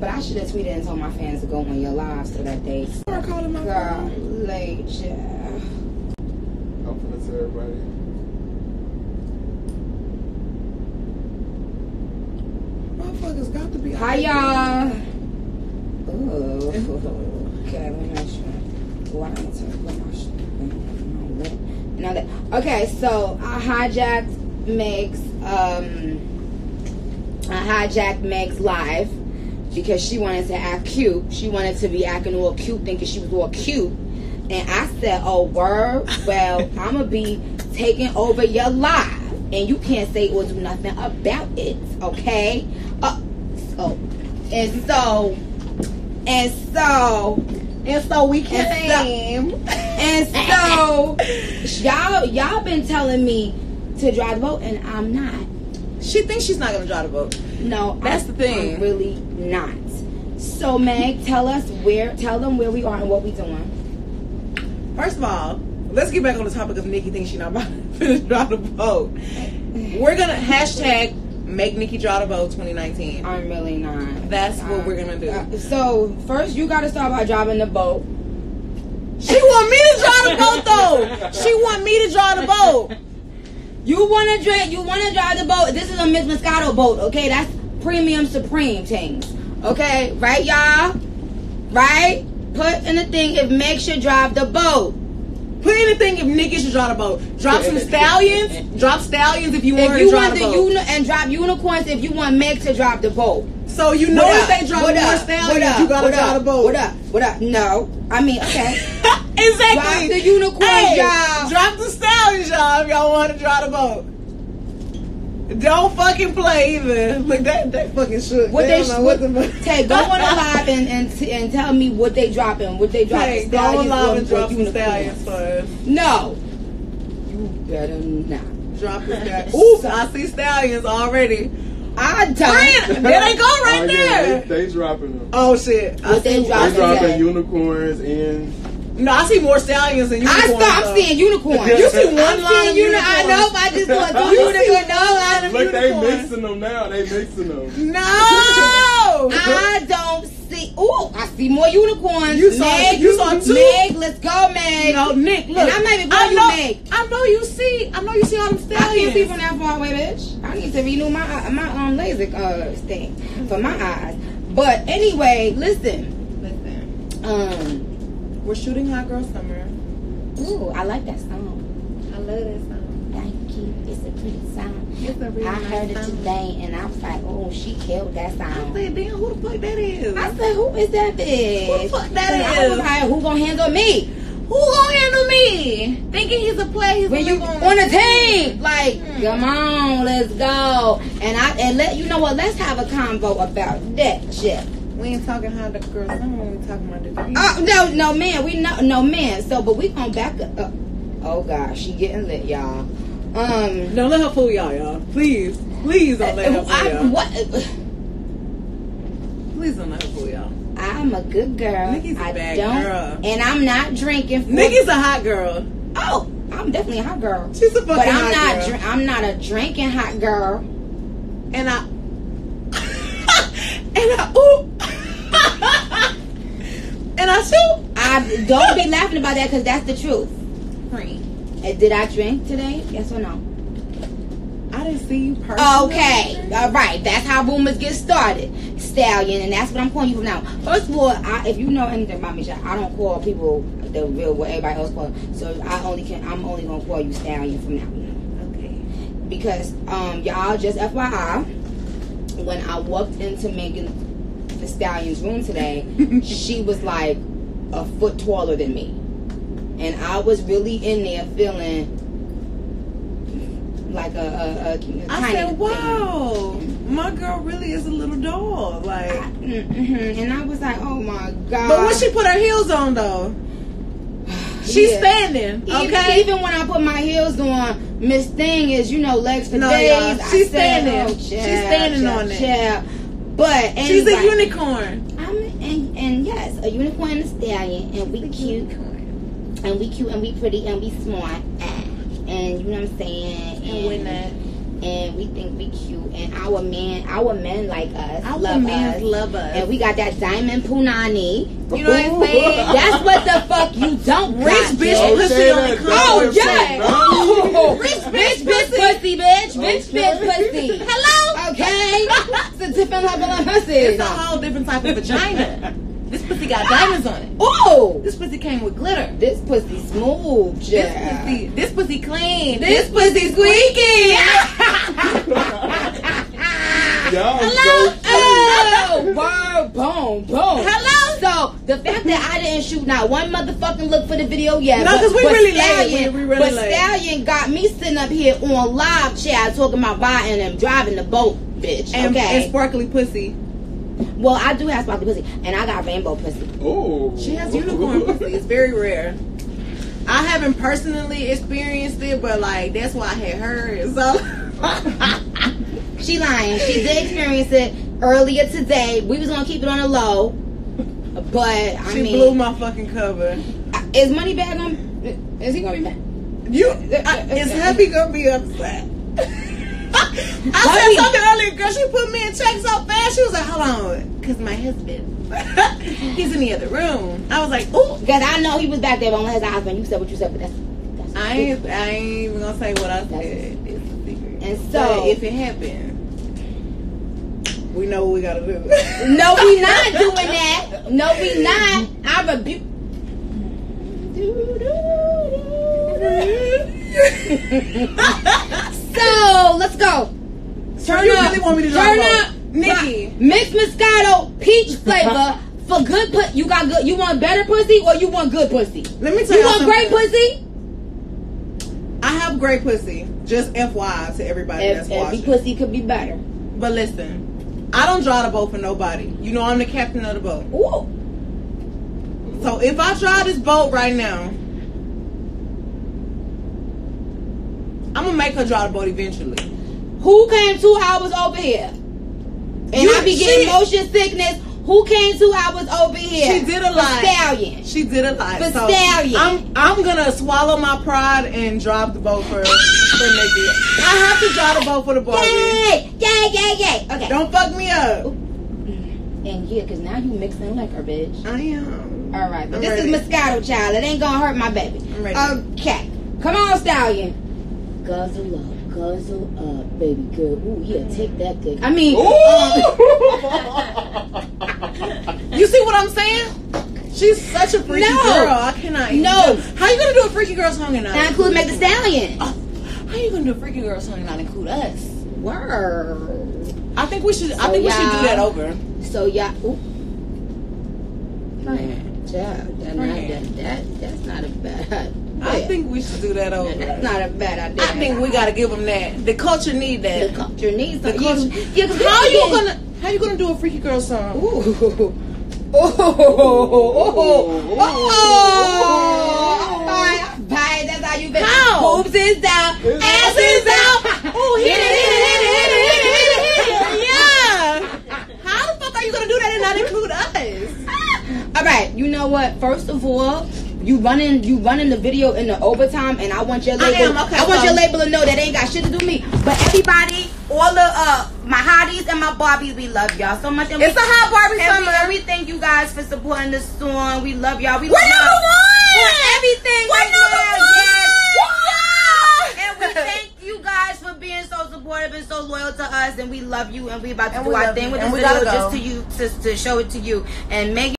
But I should have tweeted and told my fans to go on your live so that they I called him my girl phone. late yeah. I'm finna tell everybody. Motherfuckers got to be. Hi y'all. Ooh. Okay, let me make sure. Why am I talking about my shit? And all that. Okay, so I hijacked Meg's um I hijacked Meg's live because she wanted to act cute. She wanted to be acting all cute, thinking she was all cute. And I said, Oh word, well, I'ma be taking over your life. And you can't say or do nothing about it, okay? Uh, so and so and so And so we And came. and so y'all y'all been telling me to drive the boat and I'm not. She thinks she's not gonna draw the boat. No, That's I'm- the thing. I'm really not. So Meg, tell us where tell them where we are and what we doing. First of all, let's get back on the topic of Nicki thinks she's not about to finish drive the boat. We're gonna hashtag make Nicki draw the boat 2019. I'm really not. That's what we're gonna do. Uh, so first you gotta start by driving the boat. She want me to draw the boat though. She want me to draw the boat. You wanna drive you wanna drive the boat. This is a Miss Moscato boat, okay? That's premium supreme things. Okay, right y'all? Right? Put in the thing if Meg should drive the boat. Put anything if Nicki should drive the boat. Drop some stallions. Drop stallions if you want If to you drive want the the boat. uni- and drop unicorns if you want Meg to drive the boat. so you know What if up? they drop What more up? stallions, What up? you gotta What drive up? the boat. What up? What up? No. I mean, okay. Exactly. Drop the unicorns, Hey, y'all. Drop the stallions, y'all, if y'all want to drive the boat. Don't fucking play either. Look, that that fucking shook. What they, don't know what, what the Tay, go on the live and, and, and tell me what they dropping. What they dropping. Hey, go on live and drop some unicorns. stallions for us. No. You better not. Drop the stallions. Ooh, I see stallions already. I don't. Friend, there they go right oh, there. yeah, they, they dropping them. Oh shit! I they see, drop- They dropping unicorns unicorns in. No, I see more stallions than I unicorns. stop though. seeing unicorns. You see one I'm line seeing of uni- I unicorns. know. I just thought You two see unicorns. one line of Look, they mixing them now. They mixing them. No. I don't see. Ooh, I see more unicorns. You saw- Meg, you saw two? Meg, let's go, Meg. No, Nick, look. And I'm not even I calling you know, Meg. I know you see. I know you see all them I stallions. can't see from that far away, bitch. I need to renew my uh, my um LASIK uh thing for my eyes. But anyway, listen. Listen, Um. We're shooting Hot Girl Summer. Ooh, I like that song. I love that song. Thank you. It's a pretty song. It's a really I nice heard it song. today, and I was like, "Oh, she killed that song. I said, damn, who the fuck that is? I said, "Who is that bitch?" Who the fuck that And I was like, "Who gonna handle me Who gonna handle me? Thinking he's a player. He's when gonna you on a team?" Like, Hmm. come on, let's go. And I and let you know what? Let's have a convo about that shit. We ain't talking Hot Girl Summer. We talking about the dream. Uh, no, no, man, we no, no, man. So, but we gonna back up. Oh gosh, she getting lit, y'all. Um, Don't let her fool y'all, y'all. Please, please don't let her fool y'all. what? Please don't let her fool y'all. I'm a good girl. Nicki's a I bad don't, girl. and I'm not drinking. For, Nicki's a hot girl. oh, I'm definitely a hot girl. She's a fucking But I'm hot not. girl. Dr- I'm not a drinking hot girl. and I and I ooh and I shoot. I don't be laughing about that because that's the truth. Uh, Did I drink today? Yes or no? I didn't see you personally. Okay, all right. That's how rumors get started, stallion, and that's what I'm calling you from now. First of all, I, if you know anything about me, I don't call people the real what everybody else calls. So I only can. I'm only gonna call you stallion from now on. Okay. because um y'all just FYI, when I walked into Megan the Stallion's room today, she was like a foot taller than me, and I was really in there feeling like a, a, a, a I said, thing. My girl really is a little doll." Like, Mhm, And I was like, oh my god. but when she put her heels on though, she's Yeah. standing. Okay. even when I put my heels on, Miss Thing is, you know, legs for No, days. y'all. I She's said, standing. oh, She's standing child, on it. child. But She's a anyway, unicorn. I'm, and, and yes, a unicorn and a stallion, and we cute, and we cute, and we pretty, and we smart, and you know what I'm saying. And we're not. and we think we cute, and our men, our men like us, Our love men us, love us. and we got that diamond punani. You know what I'm saying? That's what the fuck you don't Rich got, bitch bitch. pussy say only that. comes Oh Don't with say yeah. that. Oh, Rich rich bitch bitch pussy. pussy, bitch. Rich Okay. bitch pussy. Hello? Okay. It's a different level of pussy. It's a whole different type of vagina. This pussy got ah! diamonds on it. Oh, This pussy came with glitter. this pussy smooth, This yeah. pussy, this pussy clean. This pussy squeaky. Y'all Hello. so cute. Oh, word, boom, boom. Hello? So the fact that I didn't shoot not one motherfucking look for the video yet. No, 'cause we really late. Stallion, We- we really but late. Stallion got me sitting up here on live chat talking about riding and driving the boat, bitch. And, okay. and sparkly pussy. well, I do have sparkly pussy, and I got rainbow pussy. Oh. She has unicorn pussy. It's very rare. I haven't personally experienced it, but like that's why I had heard. So She lying. She did experience it earlier today. We was gonna keep it on the low, but I she mean, blew my fucking cover. is money bag on? Is he gonna be mad? You, I, is uh, Happy gonna be upset? I Happy- said something earlier, girl. She put me in check so fast. She was like, "Hold on, cause my husband, he's in the other room." I was like, "Ooh." Because I know he was back there, but only his husband. You said what you said, but that's. that's I ain't, I ain't even gonna say what I said. That's- It's a secret. And But so- if it happened, we know what we gotta do. No, we not doing that. No, we not. I rebuke. so let's go. Turn you up. really want me to turn up, Nicki. Mixed Moscato peach flavor for good put. You got good. You want better pussy or you want good pussy? Let me tell You you want great pussy? I have great pussy. Just FYI to everybody that's Every watching. pussy could be better. But listen, I don't draw the boat for nobody. You know I'm the captain of the boat. Ooh. So if I draw this boat right now, I'm gonna make her draw the boat eventually. Who came two hours over here? And You- I be getting she- motion sickness. Who came two hours over here? She did a lot. Stallion. She did a lot. For so Stallion. I'm I'm gonna swallow my pride and drop the boat for for Nicki. I have to drop the boat for the Barbie. Yay! Yay! Yay! Yay! Okay. Don't fuck me up. Mm. And yeah, cause now you mixing liquor, bitch. I am. All right, but I'm this ready. is Moscato, child. It ain't gonna hurt my baby. I'm ready. Okay, come on, Stallion. Guzzle up, guzzle up, baby girl. Ooh, yeah, take that dick. I mean, um, You see what I'm saying? She's such a freaky No. girl. I cannot. even No. do- How you gonna do a freaky girl song and not that include make the Stallion. Oh, how you gonna do a freaky girl song and not include us? Word. I think we should. I think we should do that over. So yeah. Ooh. Fine. Child, that, that, that, that's not a bad I think we should do that over. that's not a bad idea. I think we gotta give them that. The culture need the culture needs The culture. You, 'cause how you gonna? How you gonna do a freaky girl song? Ooh. Oh, oh, oh, oh, Bye, bye. That's how you been. How? Boobs is down, ass is out. Oh, it, hit it, hit it, hit it, hit it, hit it, hit it. Yeah. How the fuck are you gonna do that and not include us? All right, you know what? First of all, you running you running the video in the overtime, and I want your I label. am, okay, I want so- your label to know that ain't got shit to do with me. But everybody, all the uh my hotties and my Barbies, we love y'all so much. And It's we, a hot Barbie and we, summer. and we thank you guys for supporting the song. We love y'all. We We're love y'all number one. for everything. We're number one. yes. Yeah. And we thank you guys for being so supportive and so loyal to us. And we love you. And we about to And do we our thing you. with And this video go. just to you to, to show it to you. And Megan.